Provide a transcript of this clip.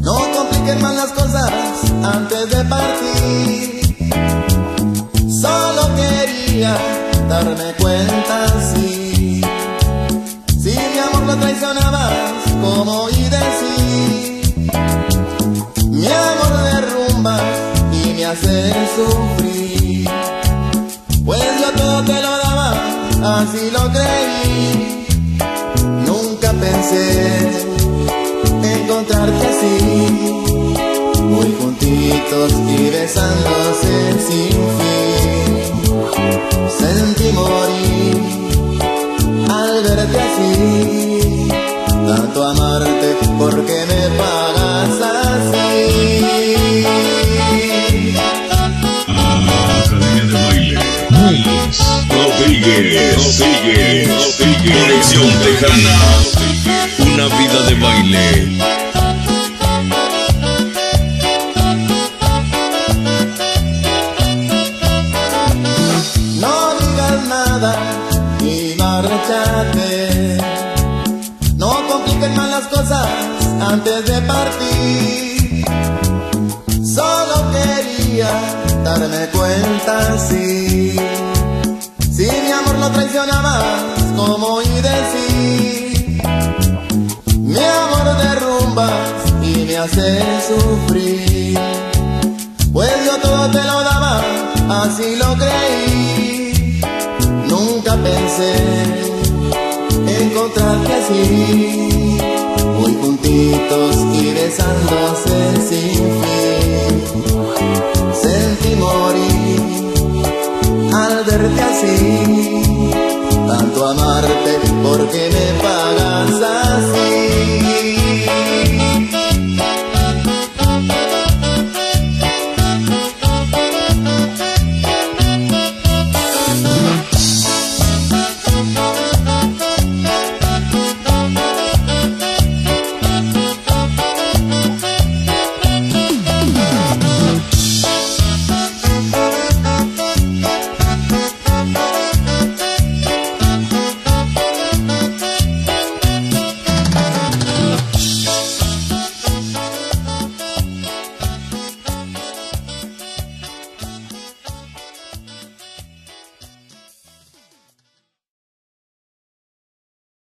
No compliques más las cosas antes de partir. Solo quería darme cuenta si, si mi amor lo traicionabas, como y decir. Mi amor derrumba y me hace sufrir. Pues yo todo te lo daba, así lo que Pensé encontrarte así muy juntitos y besándose sin fin. Sentí morir al verte así, tanto amarte porque me pagas así. Academia de Baile. Rodríguez. Rodríguez. Una vida de baile. No digas nada y márchate. No compliques más las cosas antes de partir. Solo quería darme cuenta si, si mi amor lo traicionabas, como y y me hace sufrir. Pues yo todo te lo daba, así lo creí. Nunca pensé encontrarte así, muy juntitos y besándose sin fin. Sentí morir al verte así, tanto amar.